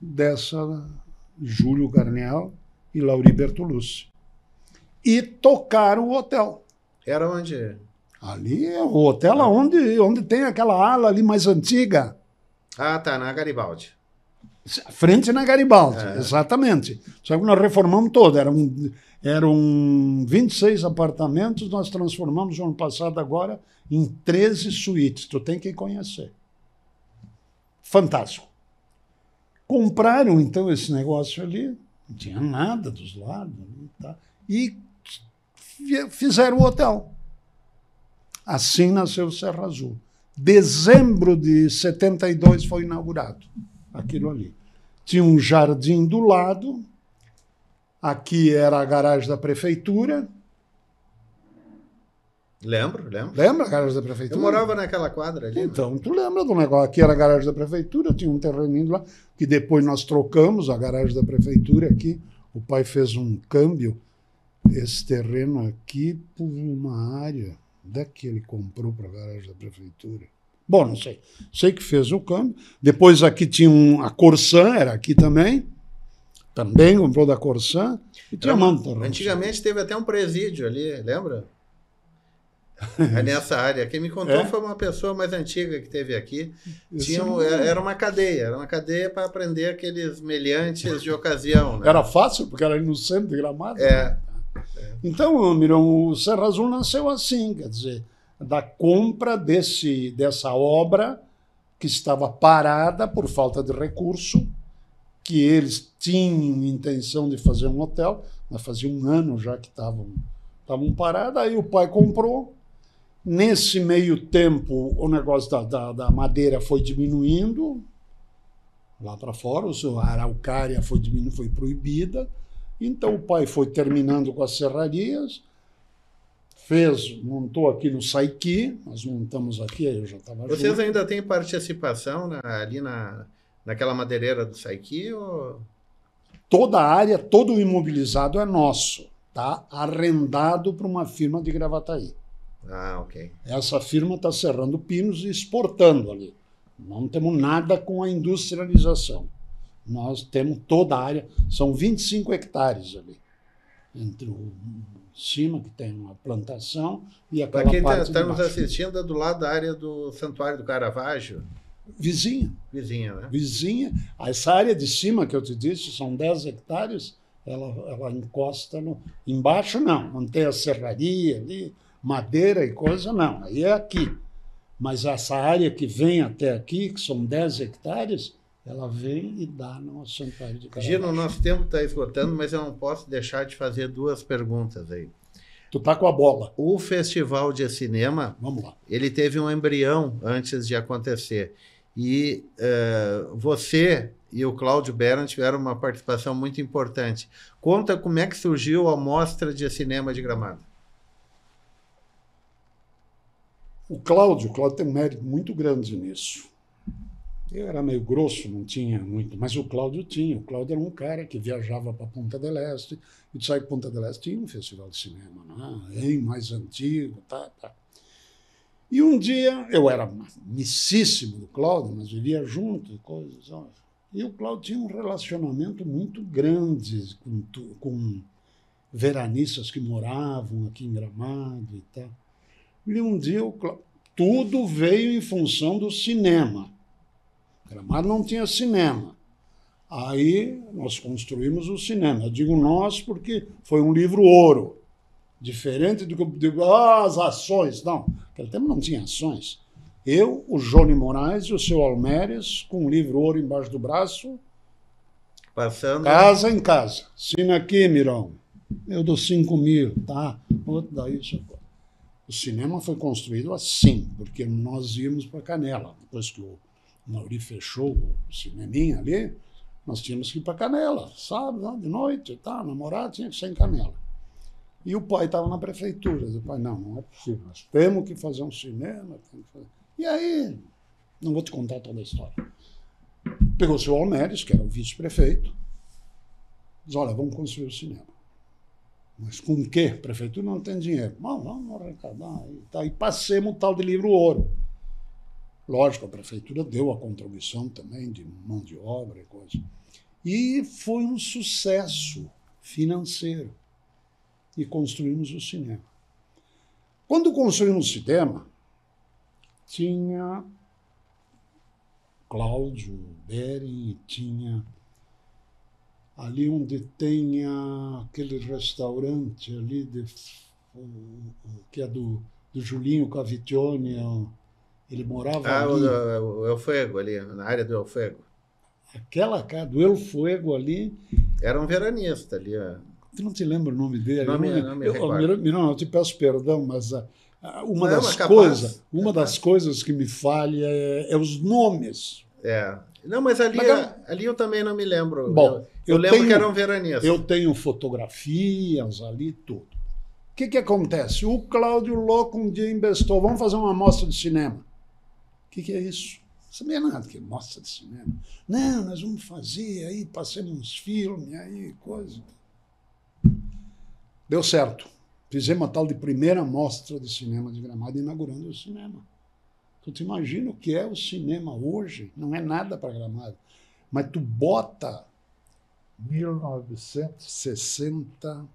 dessa Júlio Garniel e Lauri Bertolucci. E tocaram o hotel. Era onde? Ali é o hotel onde, onde tem aquela ala ali mais antiga. Ah, tá, na Garibaldi. Frente na Garibaldi, é. exatamente. Só que nós reformamos todo. Eram, eram 26 apartamentos, nós transformamos no ano passado agora em 13 suítes. Tu tem que conhecer. Fantástico. Compraram então esse negócio ali, não tinha nada dos lados, tá? e fizeram o hotel. Assim nasceu Serra Azul. Dezembro de 72 foi inaugurado aquilo ali. Tinha um jardim do lado, aqui era a garagem da prefeitura. Lembro, lembro. Lembra a garagem da prefeitura? Eu morava naquela quadra ali. Né? Então, tu lembra do negócio? Aqui era a garagem da prefeitura, tinha um terreninho lá, que depois nós trocamos a garagem da prefeitura aqui. O pai fez um câmbio, esse terreno aqui, por uma área. Onde ele comprou para a garagem da prefeitura? Bom, não sei. Sei que fez o câmbio. Depois aqui tinha um, a Corsã, era aqui também. Também comprou da Corsã. E tinha uma, Antigamente teve até um presídio ali, lembra? É nessa área. Quem me contou é? foi uma pessoa mais antiga que teve aqui. Tinha um, era uma cadeia, era uma cadeia para prender aqueles meliantes de ocasião. Né? Era fácil, porque era ali no centro de Gramado. É. Né? É. Então, Mirão, o Serra Azul nasceu assim, quer dizer, da compra desse, dessa obra que estava parada por falta de recurso, que eles tinham intenção de fazer um hotel, mas fazia um ano já que estavam estavam parados, aí o pai comprou. Nesse meio tempo, o negócio da, da, da madeira foi diminuindo, lá para fora, a araucária foi, diminuindo, foi proibida, então o pai foi terminando com as serrarias, fez, montou aqui no Saiki, nós montamos aqui, eu já estava Vocês junto. ainda têm participação na, ali na, naquela madeireira do Saiki? Ou... Toda a área, todo o imobilizado é nosso, tá? Arrendado para uma firma de Gravataí. Ah, ok. Essa firma está serrando pinos e exportando ali. Não temos nada com a industrialização. Nós temos toda a área, são 25 hectares ali, entre o cima, que tem uma plantação, e aquela Para quem está tá, tá nos assistindo, é do lado da área do Santuário do Caravaggio. Vizinha. Vizinha, né? Vizinha. Essa área de cima que eu te disse, são 10 hectares, ela, ela encosta no. Embaixo, não. Não tem a serraria ali, madeira e coisa, não. Aí é aqui. Mas essa área que vem até aqui, que são 10 hectares, ela vem e dá no santuário de Caravaggio. Gino, nosso tempo está esgotando, mas eu não posso deixar de fazer duas perguntas aí. Tu tá com a bola. O Festival de Cinema, vamos lá. Ele teve um embrião antes de acontecer. E uh, você e o Cláudio Beran tiveram uma participação muito importante. Conta como é que surgiu a Mostra de Cinema de Gramado. O Cláudio, o Cláudio tem um mérito muito grande nisso. Eu era meio grosso, não tinha muito, mas o Cláudio tinha. O Cláudio era um cara que viajava para Ponta del Este, e de Ponta del Este tinha um festival de cinema, né? mais antigo, tá, tá. E um dia, eu era amicíssimo do Cláudio, mas vivia junto e coisas. E o Cláudio tinha um relacionamento muito grande com, com veranistas que moravam aqui em Gramado e tal. E um dia, o Cláudio, tudo veio em função do cinema. Gramado não tinha cinema. Aí nós construímos o cinema. Eu digo nós porque foi um livro ouro. Diferente do que eu digo, ah, as ações. Não, naquele tempo não tinha ações. Eu, o Johnny Moraes e o seu Almeres, com o livro Ouro embaixo do braço, Passando. casa em casa. Assina aqui, Mirão. Eu dou 5 mil, tá? Outro daí, isso. O cinema foi construído assim, porque nós íamos para Canela. Depois que o Mauri fechou o cineminha ali, nós tínhamos que ir para Canela, sabe? De noite, tá? Namorado tinha que ser em Canela. E o pai estava na prefeitura. O pai, não, não é possível. Nós temos que fazer um cinema. fazer. E aí, não vou te contar toda a história. Pegou o seu Almeres, que era o vice-prefeito, diz: olha, vamos construir o cinema. Mas com o quê? Prefeitura não tem dinheiro. Não, vamos arrecadar. E, tá, e passemos o tal de livro ouro. Lógico, a prefeitura deu a contribuição também de mão de obra e coisa. E foi um sucesso financeiro. E construímos o cinema. Quando construímos o cinema, tinha Cláudio Bering, tinha ali onde tem aquele restaurante ali de, que é do, do Julinho Cavitione, ó. Ele morava Ah, ali. o, o El Fuego ali, na área do El Fuego. Aquela casa do El Fuego ali, Era um veranista ali, ó. tu não te lembra o nome dele? Não me- Eu não me eu. Mirão, Mirão, eu te peço perdão, mas ah, ah, uma Não, das mas capaz, coisas, uma das coisas que me falha é, é os nomes. É. Não, mas ali, Mas eu- ali eu também não me lembro. Bom, eu, eu eu lembro tenho- que era um veranista. Eu tenho fotografias ali, tudo. O que, que acontece? O Cláudio Louco um dia investou, vamos fazer uma amostra de cinema. Que, que é isso? Não sabia nada que é mostra de cinema. Não, nós vamos fazer aí, passemos uns filmes aí, coisa. Deu certo. Fizemos a tal de primeira mostra de cinema de Gramado, inaugurando o cinema. Tu te imagina o que é o cinema hoje? Não é nada para Gramado. Mas tu bota 1960.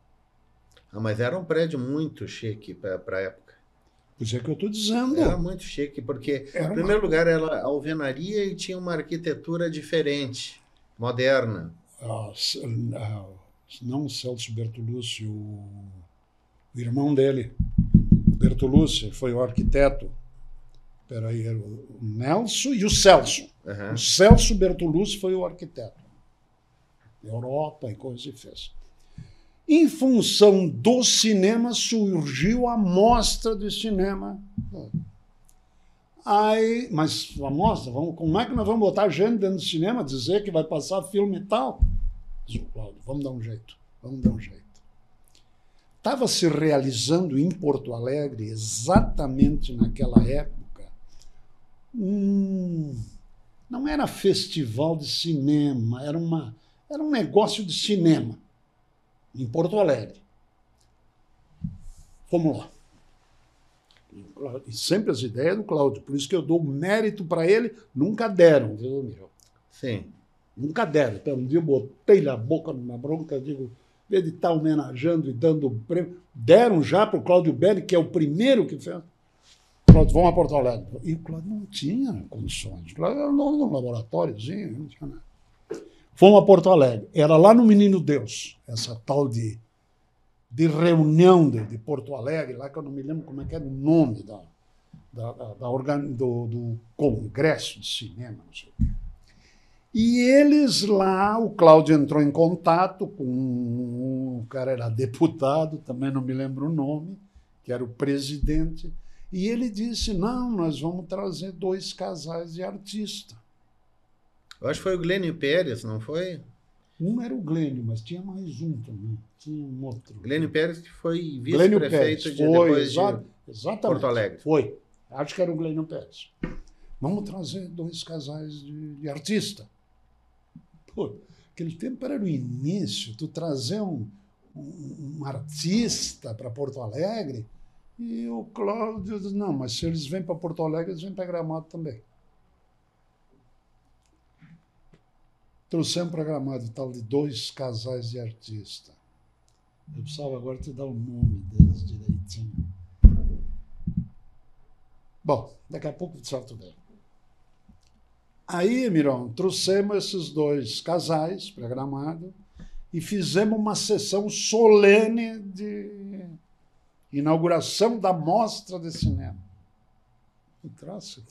Ah, mas era um prédio muito chique para a época. Pois é que eu estou dizendo. Era muito chique, porque, Era em uma- primeiro lugar, era alvenaria e tinha uma arquitetura diferente, moderna. Ah, ah, não o Celso Bertolucci, o, o irmão dele. Bertolucci foi o arquiteto. Peraí, era o Nelson e o Celso. Aham. O Celso Bertolucci foi o arquiteto. Europa e coisas e fez. Em função do cinema, surgiu a mostra de cinema. Aí, mas a mostra, vamos, como é que nós vamos botar gente dentro do cinema, dizer que vai passar filme e tal? Diz o Cláudio, vamos dar um jeito, vamos dar um jeito. Estava se realizando em Porto Alegre, exatamente naquela época, um, não era festival de cinema, era, uma, era um negócio de cinema em Porto Alegre. Fomos lá. E sempre as ideias do Cláudio, por isso que eu dou mérito para ele, nunca deram, viu, meu? Sim. Nunca deram. Então, um dia eu botei a boca numa bronca, digo, em vez de estar homenageando e dando um prêmio, deram já para o Cláudio Belli, que é o primeiro que fez. Cláudio, vamos a Porto Alegre. E o Cláudio não tinha condições. O Cláudio era num laboratóriozinho, não tinha nada. Fomos a Porto Alegre. Era lá no Menino Deus, essa tal de, de reunião de, de Porto Alegre, lá que eu não me lembro como é que era o nome da, da, da, da organ, do, do Congresso de Cinema, não sei o quê. E eles lá, o Cláudio entrou em contato com um, o cara era deputado, também não me lembro o nome, que era o presidente, e ele disse: não, nós vamos trazer dois casais de artista. Eu acho que foi o Glênio Pérez, não foi? Um era o Glênio, mas tinha mais um também, tinha um outro. Glênio Pérez que foi vice-prefeito de foi, depois exa- de exatamente. Porto Alegre. Foi, acho que era o Glênio Pérez. Vamos trazer dois casais de, de artista. Pô, aquele tempo era o início, tu trazer um, um, um artista para Porto Alegre, e o Cláudio disse, não, mas se eles vêm para Porto Alegre, eles vêm para Gramado também. Trouxemos para Gramado tal de dois casais de artista. Eu precisava agora te dar o nome deles direitinho. Bom, daqui a pouco certo bem. Aí, Mirão, trouxemos esses dois casais para Gramado e fizemos uma sessão solene de, Inauguração da mostra de cinema. Um troço.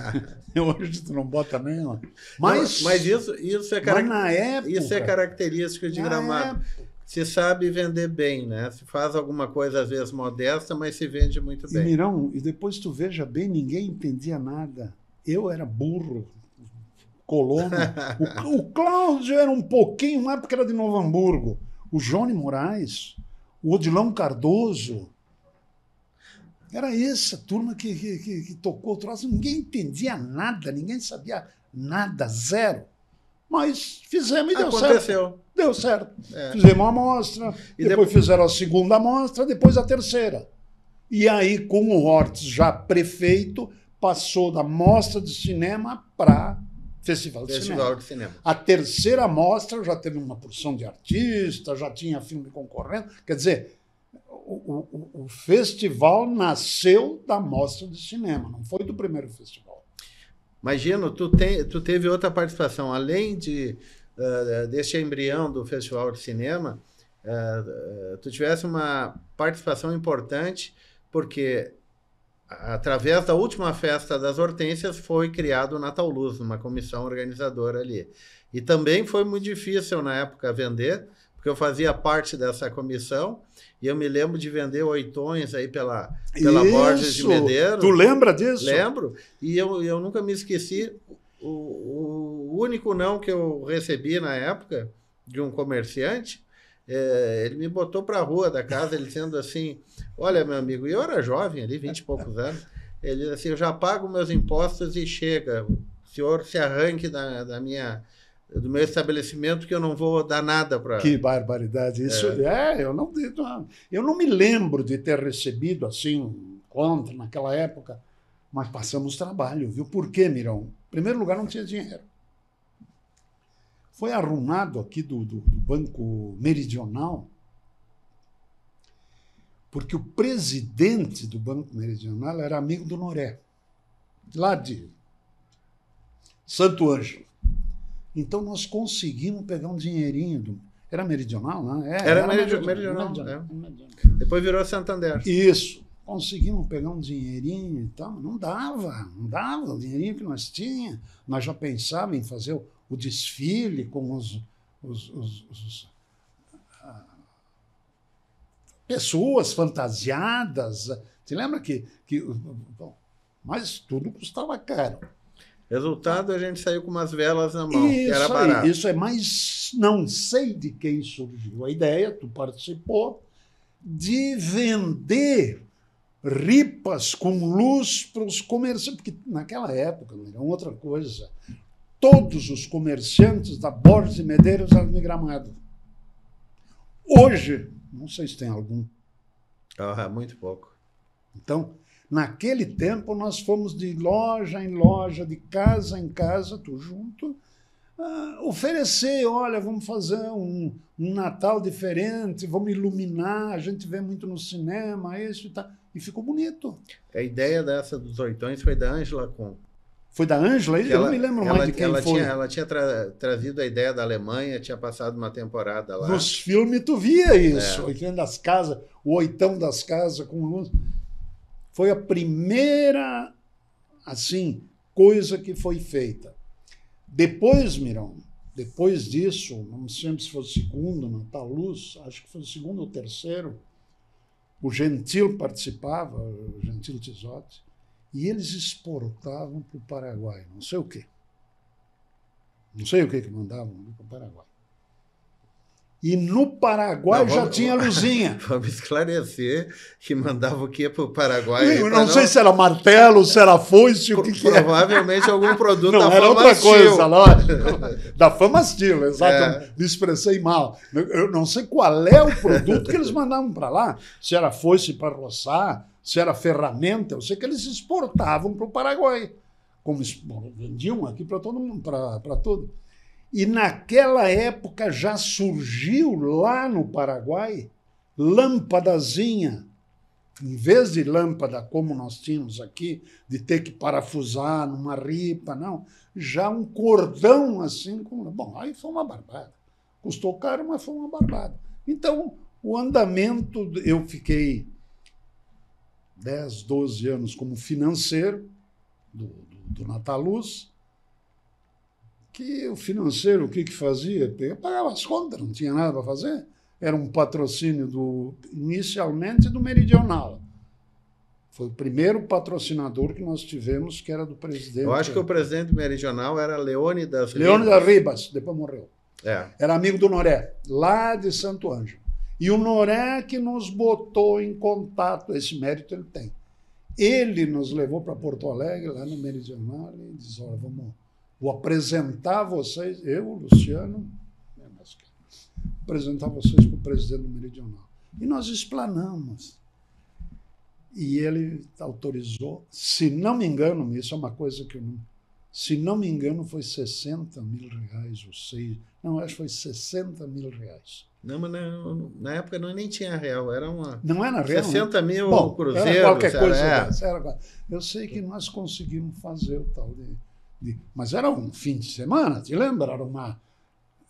Hoje tu não bota nenhuma. Mas, Não, mas isso, isso, é, mas na época. isso é característico de gramado. época- Se sabe vender bem, né? Se faz alguma coisa, às vezes, modesta, mas se vende muito E bem. Mirão, e depois tu veja bem, ninguém entendia nada. Eu era burro, colono. O, o Cláudio era um pouquinho mais porque era de Novo Hamburgo. O Johnny Moraes, o Odilão Cardoso. Era essa turma que, que, que- que tocou o troço. Ninguém entendia nada, ninguém sabia nada, zero. Mas fizemos e deu certo. Aconteceu. Deu certo. É. Fizemos uma amostra, E depois fizeram a segunda amostra, depois a terceira. E aí, com o Hortz já prefeito, passou da mostra de cinema para Festival de Festival Cinema. de Cinema. A terceira mostra já teve uma porção de artistas, já tinha filme concorrendo. Quer dizer, o, o- o- festival nasceu da mostra de cinema, não foi do primeiro festival. Imagino, tu, tem, tu teve outra participação, além de eh, deste embrião do Festival de Cinema, eh, tu tivesse uma participação importante, porque através da última festa das Hortênsias foi criado o Natal Luz, uma comissão organizadora ali. E também foi muito difícil na época vender, porque eu fazia parte dessa comissão e eu me lembro de vender oitões aí pela, pela Borges de! Medeiros. Tu lembra disso? Lembro, e eu, eu nunca me esqueci. O, o único não que eu recebi na época de um comerciante, é, ele me botou para a rua da casa, ele dizendo assim: Olha, meu amigo, e eu era jovem ali, 20 e poucos anos. Ele disse assim: Eu já pago meus impostos e chega. O senhor se arranque da, da minha, do meu estabelecimento que eu não vou dar nada para. Que barbaridade. Isso é, eu, não, eu não me lembro de ter recebido assim contra naquela época, mas passamos trabalho, viu? Por quê, Mirão? Em primeiro lugar, não tinha dinheiro. Foi arrumado aqui do, do, do Banco Meridional, porque o presidente do Banco Meridional era amigo do Noré, lá de Santo Ângelo. Então nós conseguimos pegar um dinheirinho do. Era meridional, né? É, Era meridi- meridional, é. Depois virou Santander. Isso. Conseguimos pegar um dinheirinho e tal, não dava, não dava o dinheirinho que nós tínhamos. Nós já pensávamos em fazer o, o desfile com os, os, os- os, ah, pessoas fantasiadas. Você lembra que. que bom, mas tudo custava caro. Resultado, a gente saiu com umas velas na mão, que era Isso aí, barato. isso é mais. Não sei de quem surgiu a ideia, tu participou, de vender ripas com luz para os comerciantes. Porque naquela época, era outra coisa. Todos os comerciantes da Borges e Medeiros eram de gramado. Hoje, não sei se tem algum. Ah, muito pouco. Então, naquele tempo, nós fomos de loja em loja, de casa em casa, tu junto, ah, oferecer, olha, vamos fazer um, um Natal diferente, vamos iluminar, a gente vê muito no cinema, isso e tal. E ficou bonito. A ideia dessa dos oitões foi da Ângela Kuhn. Foi da Ângela? Eu não me lembro ela, mais de quem ela foi. Tinha, ela tinha tra- trazido a ideia da Alemanha, tinha passado uma temporada lá. Nos filmes tu via isso, É. oitão das casas, o oitão das casas com luz. Foi a primeira, assim, coisa que foi feita. Depois, Mirão, depois disso, não sei se foi o segundo, Natal Luz, acho que foi o segundo ou terceiro, o Gentil participava, o Gentil Tisotti, e eles exportavam para o Paraguai, não sei o quê. Não sei o que que mandavam para o Paraguai. E no Paraguai Não, já vamos- tinha luzinha. Vamos esclarecer que mandava o quê para o Paraguai? Eu pra não sei se era martelo, se era foice, o que, que. Provavelmente algum produto Não, da era outra coisa, lógico. Da Famastil, exato. É. Me expressei mal. Eu não sei qual é o produto que eles mandavam para lá. Se era foice para roçar, se era ferramenta. Eu sei que eles exportavam para o Paraguai. Como vendiam aqui para todo mundo, para todo. E naquela época já surgiu lá no Paraguai lâmpadazinha em vez de lâmpada como nós tínhamos aqui, de ter que parafusar numa ripa, não, já um cordão assim. Com... Bom, aí foi uma barbada. Custou caro, mas foi uma barbada. Então, o andamento, eu fiquei 10, 12 anos como financeiro do, do, do Nataluz, que o financeiro, o que, que fazia? Pagava as contas, não tinha nada para fazer. Era um patrocínio do, inicialmente do Meridional. Foi o primeiro patrocinador que nós tivemos, que era do presidente. Eu acho que o presidente meridional era Leônidas Ribas. Leônidas Ribas, depois morreu. É. Era amigo do Noré, lá de Santo Ângelo. E o Noré que nos botou em contato, esse mérito ele tem. Ele nos levou para Porto Alegre, lá no Meridional, e disse: Olha, vamos, vou apresentar vocês, eu, Luciano, apresentar vocês para o presidente do Meridional. E nós explanamos e ele autorizou, se não me engano, isso é uma coisa que eu não. Se não me engano, foi 60 mil reais ou seis. Não, acho que foi 60 mil reais. Não, mas não, na época não, nem tinha real, era uma. Não era real? 60 né? mil Bom, cruzeiro. Era qualquer coisa. Era, era, eu sei que nós conseguimos fazer o tal de, de. Mas era um fim de semana, te lembra? Era uma.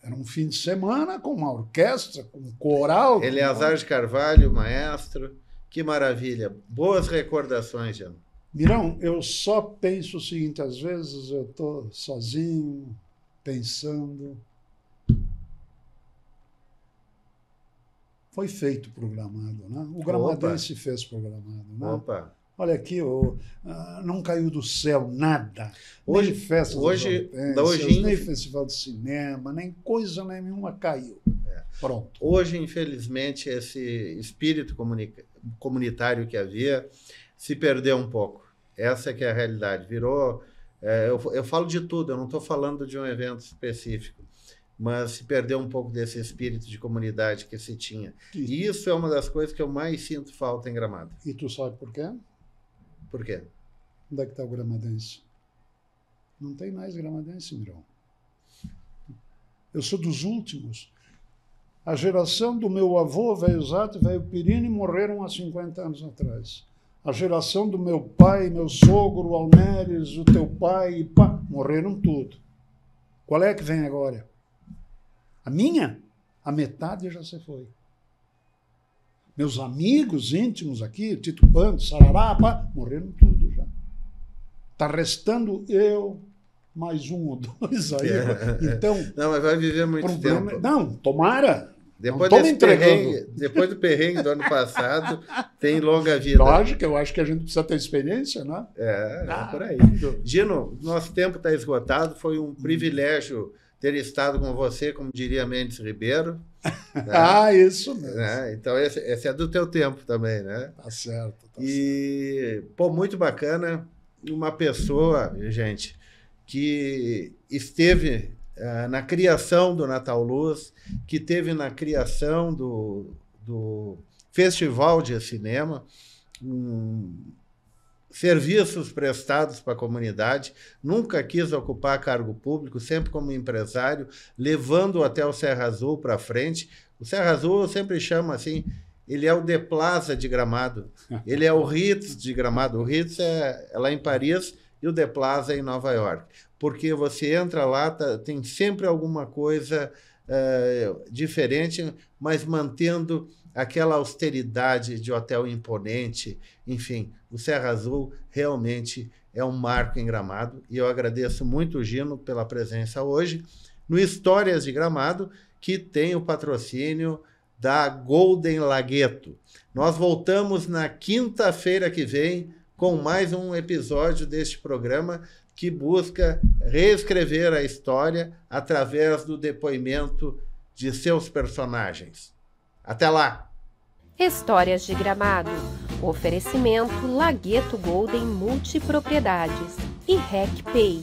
Era um fim de semana com uma orquestra, com um coral. Eleazar com... de Carvalho, maestro. Que maravilha. Boas recordações, Jean. Mirão, eu só penso o seguinte: às vezes eu estou sozinho, pensando. Foi feito programado, né? O Gramadense fez programado, né? Opa. Olha aqui, oh, não caiu do céu nada. Hoje, nem festa hoje, hoje, nem festival de cinema, nem coisa nenhuma caiu. É. Pronto. Hoje, infelizmente, esse espírito comunitário que havia se perdeu um pouco. Essa é que é a realidade. Virou. É, eu, eu falo de tudo, eu não estou falando de um evento específico mas se perdeu um pouco desse espírito de comunidade que se tinha. E isso é uma das coisas que eu mais sinto falta em Gramado. E tu sabe por quê? Por quê? Onde é que está o gramadense? Não tem mais gramadense, Mirão. Eu sou dos últimos. A geração do meu avô, velho Zato velho Pirini, morreram há 50 anos atrás. A geração do meu pai, meu sogro, o Almeres, o teu pai pá, morreram tudo. Qual é que vem agora? A minha? A metade já se foi meus amigos íntimos aqui, Tito Pando, Sarará, pá, morreram tudo já. Está restando eu, mais um ou dois aí. Então. Não, mas vai viver muito problema... tempo. Não, tomara. Depois, desse perrengue, depois do perrengue do ano passado, tem longa vida. Lógico, eu acho que a gente precisa ter experiência, né? É, ah, é por aí. Gino, nosso tempo está esgotado. Foi um privilégio ter estado com você, como diria Mendes Ribeiro. Né? ah, isso mesmo. Né? Então, esse, esse, é do teu tempo também, né? Tá certo. Tá e, certo. pô, muito bacana uma pessoa, gente, que esteve uh, na criação do Natal Luz, que teve na criação do, do Festival de Cinema, um, serviços prestados para a comunidade, nunca quis ocupar cargo público, sempre como empresário, levando até o Serra Azul para frente. O Serra Azul eu sempre chamo assim, ele é o De Plaza de Gramado, ele é o Ritz de Gramado. O Ritz é, é lá em Paris e o De Plaza é em Nova York, porque você entra lá, tá, tem sempre alguma coisa é, diferente, mas mantendo aquela austeridade de hotel imponente, enfim, o Serra Azul realmente é um marco em Gramado e eu agradeço muito o Gino pela presença hoje no Histórias de Gramado, que tem o patrocínio da Golden Lagueto. Nós voltamos na quinta-feira que vem com mais um episódio deste programa que busca reescrever a história através do depoimento de seus personagens. Até lá! Histórias de Gramado. Oferecimento Lagueto Golden Multipropriedades e RecPay.